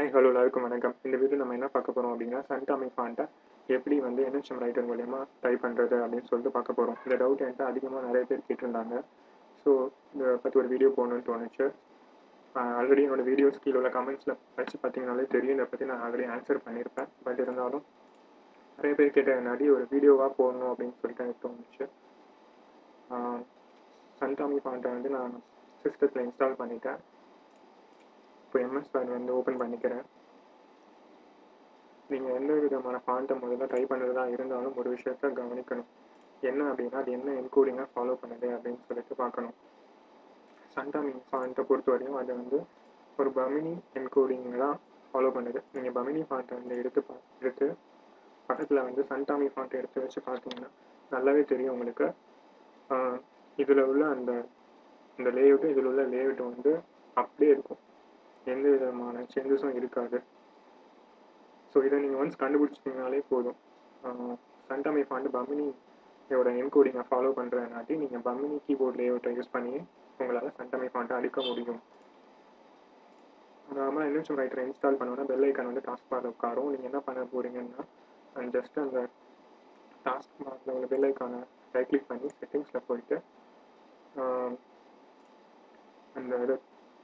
High hello எல்லாருக்கும் வணக்கம். இந்த வீடியோ நம்ம என்ன பார்க்க போகிறோம் அப்படின்னா சன்டாமி ஃபாண்ட்டை எப்படி வந்து என்எச்எம் ரைட்டர் மூலயமா டைப் பண்ணுறது அப்படின்னு சொல்லிட்டு பார்க்க போகிறோம் இந்த டவுட் என்கிட்ட அதிகமாக நிறைய பேர் கேட்டிருந்தாங்க. ஸோ இதை பற்றி ஒரு வீடியோ போடணும்னு தோணுச்சு. ஆல்ரெடி என்னோட வீடியோஸ் கீழே உள்ள கமெண்ட்ஸில் வச்சு பார்த்தீங்கனாலே தெரியும். இதை பற்றி நான் ஆல்ரெடி ஆன்சர் பண்ணியிருப்பேன். பட் இருந்தாலும் நிறைய பேர் கேட்டதுனாடி ஒரு வீடியோவாக போடணும் அப்படின்னு சொல்லிட்டு எனக்கு தோணுச்சு. சன்டாமி ஃபாண்ட்டை வந்து நான் சிஸ்டத்தில் இன்ஸ்டால் பண்ணிட்டேன். இப்போ எம்எஸ் வேர்டு வந்து ஓப்பன் பண்ணிக்கிறேன். நீங்கள் எந்த விதமான ஃபாண்ட்டை முதல்ல ட்ரை பண்ணுறதா இருந்தாலும் ஒரு விஷயத்த கவனிக்கணும். என்ன அப்படின்னா அது என்ன என்கோடிங்காக ஃபாலோ பண்ணுது அப்படின்னு சொல்லிட்டு பார்க்கணும். சன்டாமி ஃபாண்ட்டை பொறுத்த வரையும் அது வந்து ஒரு பமினி என்கோடிங் தான் ஃபாலோ பண்ணுது. நீங்கள் பமினி ஃபாண்ட்டை வந்து எடுத்து பா எடுத்து பக்கத்தில் வந்து சண்டாமி ஃபாண்ட்டை எடுத்து வச்சு பார்த்தீங்கன்னா நல்லாவே தெரியும் உங்களுக்கு. இதில் உள்ள அந்த இந்த லேஅவுட்டு இதில் உள்ள லேஅவுட்டு வந்து அப்படியே இருக்கும். எந்த விதமான சேஞ்சஸும் இருக்காது. ஸோ இதை நீங்கள் ஒன்ஸ் கண்டுபிடிச்சிட்டிங்கனாலே போதும். சன்டாமி ஃபாண்ட் பமினியோட என்கோடிங்கை ஃபாலோ பண்ணுறதுனாட்டி நீங்கள் பமினி கீபோர்ட் லேஅவுட்டை யூஸ் பண்ணி உங்களால் சன்டாமி ஃபாண்ட்டை அடிக்க முடியும். நார்மலாக இன்வென்ஷன் ரைட்டரை இன்ஸ்டால் பண்ணோன்னா பெல் ஐக்கான் வந்து டாஸ்க் பாரில் உட்காரும். நீங்கள் என்ன பண்ண போகிறீங்கன்னா ஜஸ்ட் அந்த டாஸ்க் பாரில் உள்ள பெல் ஐக்கானை ரைட் கிளிக் பண்ணி செட்டிங்ஸில் போயிட்டு அந்த இது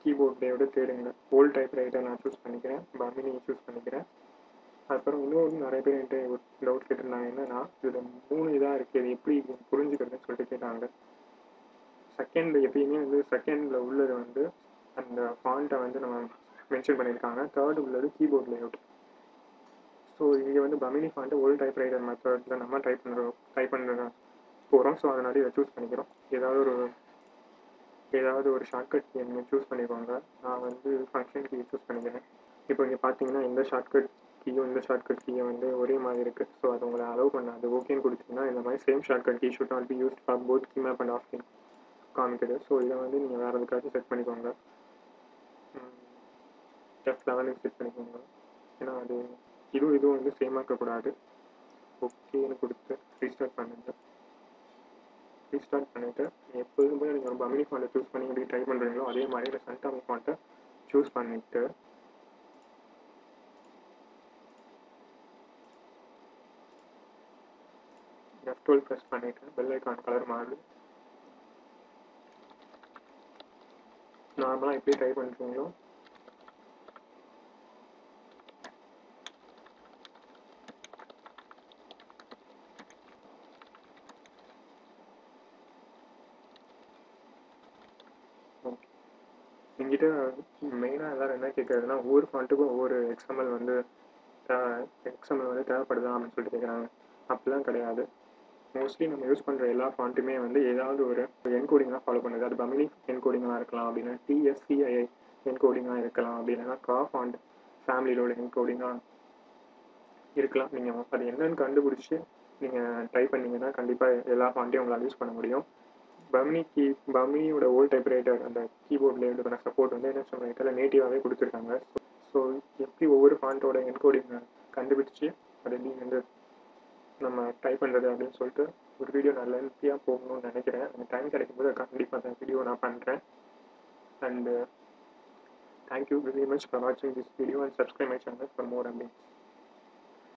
கீபோர்டையோட தேடுங்க. ஓல்ட் டைப் ரைட்டர் நான் சூஸ் பண்ணிக்கிறேன். பமினியை சூஸ் பண்ணிக்கிறேன். அதுக்கப்புறம் இன்னொரு நிறைய பேர் என்கிட்ட ஒரு டவுட் கேட்டிருந்தாங்க. என்னன்னா இதில் மூணு இதாக இருக்குது இது எப்படி புரிஞ்சுக்கிறதுன்னு சொல்லிட்டு கேட்டாங்க. செகண்ட் எப்பயுமே வந்து செகண்டில் உள்ளது வந்து அந்த ஃபாண்ட்டை வந்து நம்ம மென்ஷன் பண்ணியிருக்காங்க. தேர்டு உள்ளது கீபோர்ட் லேஅவுட் ஸோ இங்கே வந்து Bamini font old typewriter மெத்தடில் நம்ம டைப் பண்ணுறோம் டைப் பண்ணுற போகிறோம் ஸோ அதனால இதை சூஸ் பண்ணிக்கிறோம். ஏதாவது ஒரு ஏதாவது ஒரு ஷார்ட்கட் கீ நீங்கள் சூஸ் பண்ணிக்கோங்க. நான் வந்து ஃபங்க்ஷன் கீ சூஸ் பண்ணிக்கிறேன். இப்போ இங்கே பார்த்தீங்கன்னா இந்த ஷார்ட்கட் கீயும் இந்த ஷார்ட்கட் கீயும் வந்து ஒரே மாதிரி இருக்குது ஸோ அது உங்களை அலோவ் பண்ணாது. ஓகேன்னு கொடுத்தீங்கன்னா இந்த மாதிரி same shortcut key should not be use for both key map and off key காமிக்குது. ஸோ இதை வந்து நீங்கள் வேறு எதுக்காச்சும் செட் பண்ணிக்கோங்க. எஃப் லெவனுக்கு செட் பண்ணிக்கோங்க. ஏன்னா அது இதுவும் இதுவும் வந்து சேமாக இருக்கக்கூடாது ஓகேன்னு கொடுத்து ரீஸ்டார்ட் பண்ணுங்கள் ரீஸ்டார்ட் பண்ணிவிட்டு எப்போதும் போய் நீங்கள் ஒரு அமினி ஃபாண்ட்டை சூஸ் பண்ணி எப்படி ட்ரை பண்ணுறீங்களோ அதே மாதிரி இந்த சன்டாமி ஃபாண்ட்டை சூஸ் பண்ணிவிட்டு எஃப் டுவெல் ப்ரெஸ் பண்ணிவிட்டு பெல் ஐக்கான் கலர் மாறுது நார்மலாக எப்படி ட்ரை பண்ணுறீங்களோ எங்கிட்ட மெயினாக எல்லோரும் என்ன கேட்குறதுனா ஒவ்வொரு ஃபாண்ட்டுக்கும் ஒவ்வொரு எக்ஸாம்பிள் வந்து எக்ஸாம்பிள் வந்து தேவைப்படுதா அப்படின்னு சொல்லிட்டு கேட்குறாங்க அப்படிலாம் கிடையாது. மோஸ்ட்லி நம்ம யூஸ் பண்ணுற எல்லா ஃபாண்ட்டுமே வந்து ஏதாவது ஒரு என்கோடிங்காக ஃபாலோ பண்ணுது. அது பமினி என்கோடிங்காக இருக்கலாம் அப்படின்னா டிஎஸ்சிஐஐ என்கோடிங்காக இருக்கலாம் அப்படின்னா கா ஃபாண்ட் ஃபேமிலியோட என்கோடிங்காக இருக்கலாம். நீங்கள் அது என்னன்னு கண்டுபிடிச்சி நீங்கள் ட்ரை பண்ணிங்கன்னா கண்டிப்பாக எல்லா ஃபாண்ட்டையும் உங்களால் யூஸ் பண்ண முடியும். பமினி கீ பமினியோட ஓல்ட் டைப் ரைட்டர் அந்த கீபோர்டில் எழுதுன சப்போர்ட் வந்து என்ன ரைட்டரில் நேட்டிவாகவே கொடுத்துருக்காங்க. ஸோ எப்படி ஒவ்வொரு ஃபாண்ட்டோட என்கோடிங்கை கண்டுபிடிச்சி அதை நீ வந்து நம்ம டைப் பண்ணுறது அப்படின்னு சொல்லிட்டு ஒரு வீடியோ நான் லென்த்தியாக போகணும்னு நினைக்கிறேன். அந்த டைம் கிடைக்கும் போது கண்டிப்பாக அந்த வீடியோ நான் பண்ணுறேன் and thank you very much for வாட்சிங் this video and subscribe my channel for more updates